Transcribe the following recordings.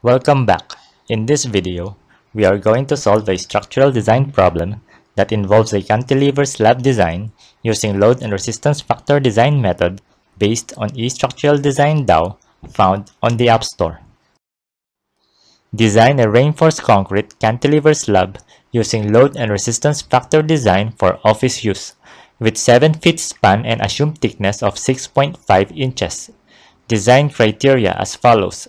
Welcome back. In this video, we are going to solve a structural design problem that involves a cantilever slab design using load and resistance factor design method based on eStructural Design Tao found on the App Store. Design a reinforced concrete cantilever slab using load and resistance factor design for office use with 7 feet span and assumed thickness of 6.5 inches. Design criteria as follows.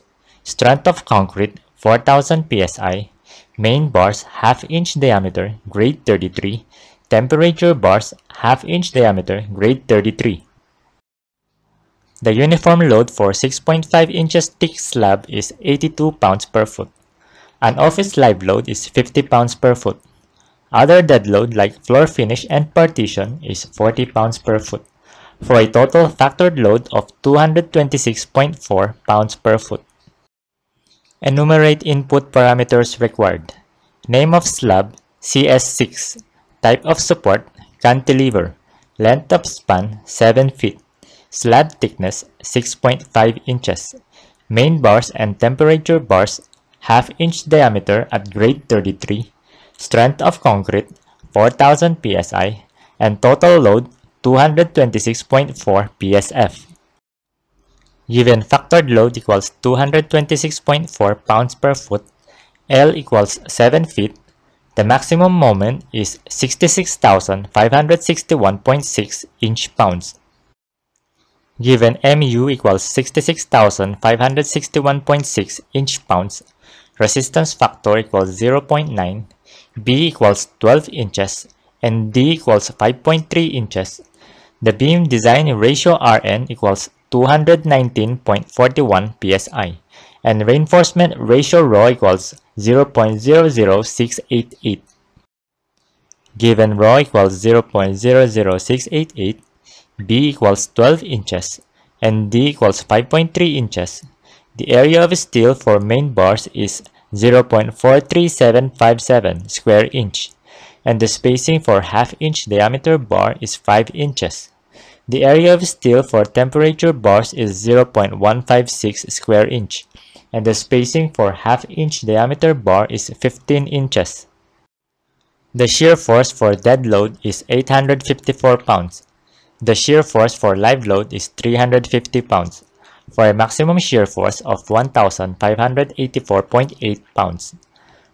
Strength of concrete 4000 psi, main bars half inch diameter grade 33, temperature bars half inch diameter grade 33. The uniform load for 6.5 inches thick slab is 82 pounds per foot. An office live load is 50 pounds per foot. Other dead load like floor finish and partition is 40 pounds per foot, for a total factored load of 226.4 pounds per foot. Enumerate input parameters required. Name of slab CS6, type of support cantilever, length of span 7 feet, slab thickness 6.5 inches, main bars and temperature bars half inch diameter at grade 33 strength of concrete 4000 psi, and total load 226.4 psf. Given factored load equals 226.4 pounds per foot, L equals 7 feet, the maximum moment is 66,561.6 inch pounds. Given mu equals 66,561.6 inch pounds, resistance factor equals 0.9, B equals 12 inches and D equals 5.3 inches, the beam design ratio Rn equals 219.41 psi and reinforcement ratio rho equals 0.00688. Given rho equals 0.00688, B equals 12 inches and D equals 5.3 inches, the area of steel for main bars is 0.43757 square inch, and the spacing for half inch diameter bar is 5 inches. The area of steel for temperature bars is 0.156 square inch, and the spacing for half inch diameter bar is 15 inches. The shear force for dead load is 854 pounds. The shear force for live load is 350 pounds for a maximum shear force of 1,584.8 pounds.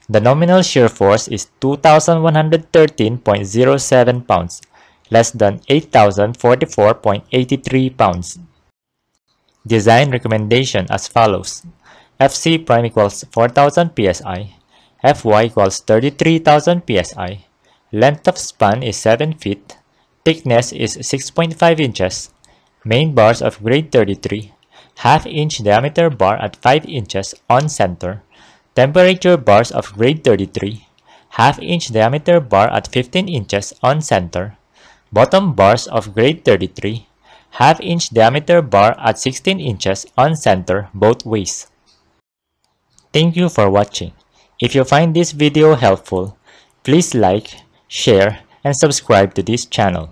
The nominal shear force is 2,113.07 pounds, less than 8,044.83 pounds. Design recommendation as follows. FC prime equals 4,000 psi, Fy equals 33,000 psi, length of span is 7 feet, thickness is 6.5 inches, main bars of grade 33, half-inch diameter bar at 5 inches on center, temperature bars of grade 33, half-inch diameter bar at 15 inches on center, bottom bars of grade 33, half-inch diameter bar at 16 inches on center both ways. Thank you for watching. If you find this video helpful, please like, share, and subscribe to this channel.